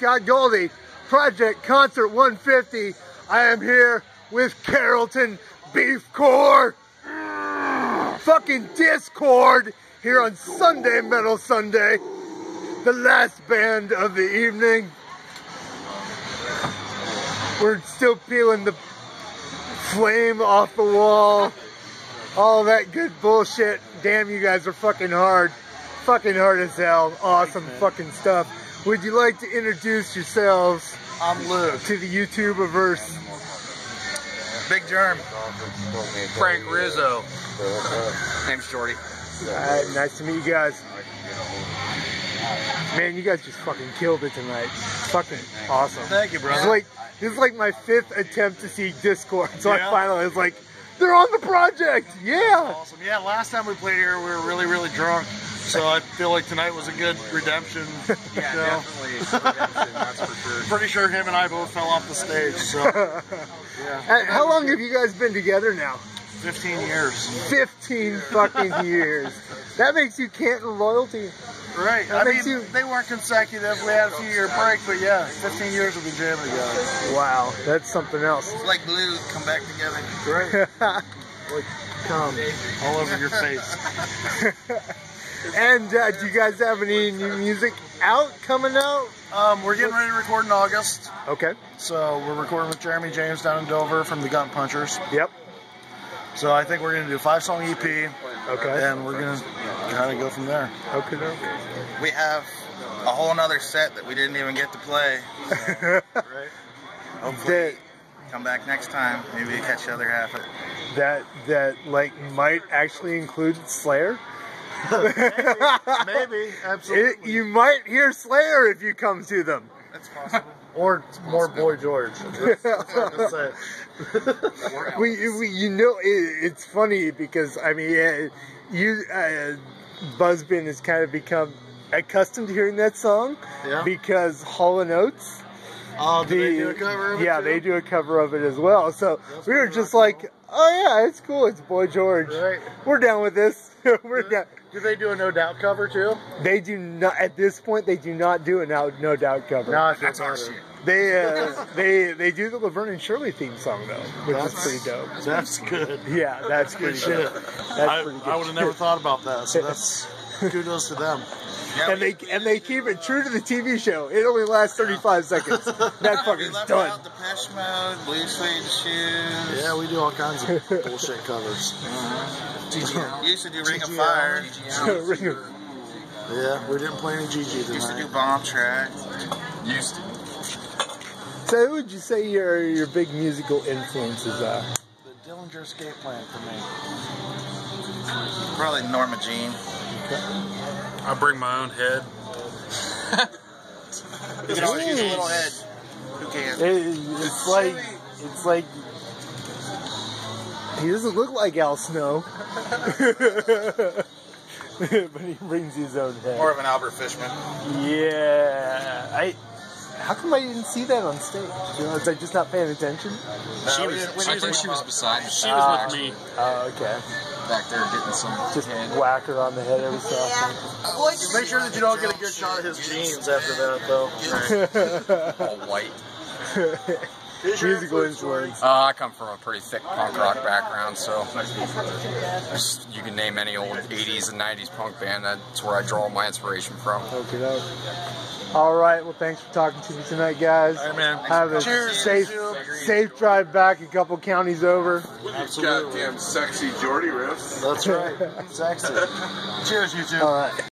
Scott Goldy, Project Concert 150. I am here with Carrollton Beef Core, fucking Dischord, here on Sunday Metal Sunday, the last band of the evening. We're still peeling the flame off the wall, all that good bullshit. Damn, you guys are fucking hard. Fucking hard as hell. Awesome fucking stuff. Would you like to introduce yourselves I'm Luke. to the YouTuberverse? Big Germ. Frank Rizzo. Name's Jordy. Alright, nice to meet you guys. Man, you guys just fucking killed it tonight. Fucking awesome. Thank you, This is like this is like my fifth attempt to see Dischord. So Yeah. I finally was like, they're on the project. Yeah. Awesome. Yeah, last time we played here, we were really, really drunk. So I feel like tonight was a good redemption. Yeah, show. definitely. Redemption, that's for sure. Pretty sure him and I both fell off the stage. So Uh, How long have you guys been together now? 15 years. 15 fucking years. That makes you Canton loyalty. Right. That I mean, you- they weren't consecutive. We had a few year break, but yeah, 15 years we've been jamming together. Wow, that's something else. It's like glue, come back together. Great. Like come. All over your face. And uh, do you guys have any new music out coming out? Um, we're getting ready to record in August. Okay. So we're recording with Jeremy James down in Dover from the Gun Punchers. Yep. So I think we're gonna do a five song EP, Okay. and we're gonna kind of go from there. Okay. okay. We have a whole nother set that we didn't even get to play. Right. Hopefully, that come back next time. Maybe catch the other half. Of it. that that like might actually include Slayer. Maybe, It, absolutely. you might hear Slayer if you come to them. That's possible. or more Boy George. That's, that's hard to say. we, we you know it, it's funny because I mean uh, you uh, Buzzbin has kind of become accustomed to hearing that song Yeah. because Hall and Oates Oh, do they the- do a cover of it yeah too? they do a cover of it as well so That's we were pretty just cool. like oh yeah it's cool it's Boy George Right. we're down with this we're down. Do they do a No Doubt cover too? they do not at this point they do not do a no, no doubt cover No, That's our shit. they uh, they they do the Laverne and Shirley theme song though which is pretty dope That's good. yeah that's Good shit. that's I, pretty good I would have never thought about that. So that's kudos to them. Yeah, and we, they and they keep it true to the TV show. It only lasts 35 seconds. That we fucker's left done. out Depeche Mode, Blue Suede Shoes. Yeah, we do all kinds of bullshit covers. Mm-hmm. You used to do Ring of Fire. Ring of- Yeah, we didn't play any GG tonight. Used to do. Bomb Track. Used to. so, who would you say your your big musical influences are? The Dillinger Escape Plan for me. Probably Norma Jean. I bring my own head. You can always use a little head. Who can? It- it's like it's like he doesn't look like Al Snow, but he brings his own head. More of an Albert Fishman. Yeah, I. How come I didn't see that on stage? You know, was I just not paying attention? She was. I think she was beside me. She was with me. Oh, okay. Back there getting some Just head. whack her on the head every so often. Make sure that you don't get a good shot of his jeans after that, though. all white. Here's your Musical influence, Jordy. influence. Uh, I come from a pretty thick punk rock background, so just- you can name any old 80s and 90s punk band. That's where I draw my inspiration from. Okay, All right. Well, thanks for talking to me tonight, guys. All right, man. Have a Cheers, safe, YouTube. safe drive back a couple counties over. Absolutely. Goddamn sexy Jordy riffs. That's right. Sexy. Cheers, you two. All right.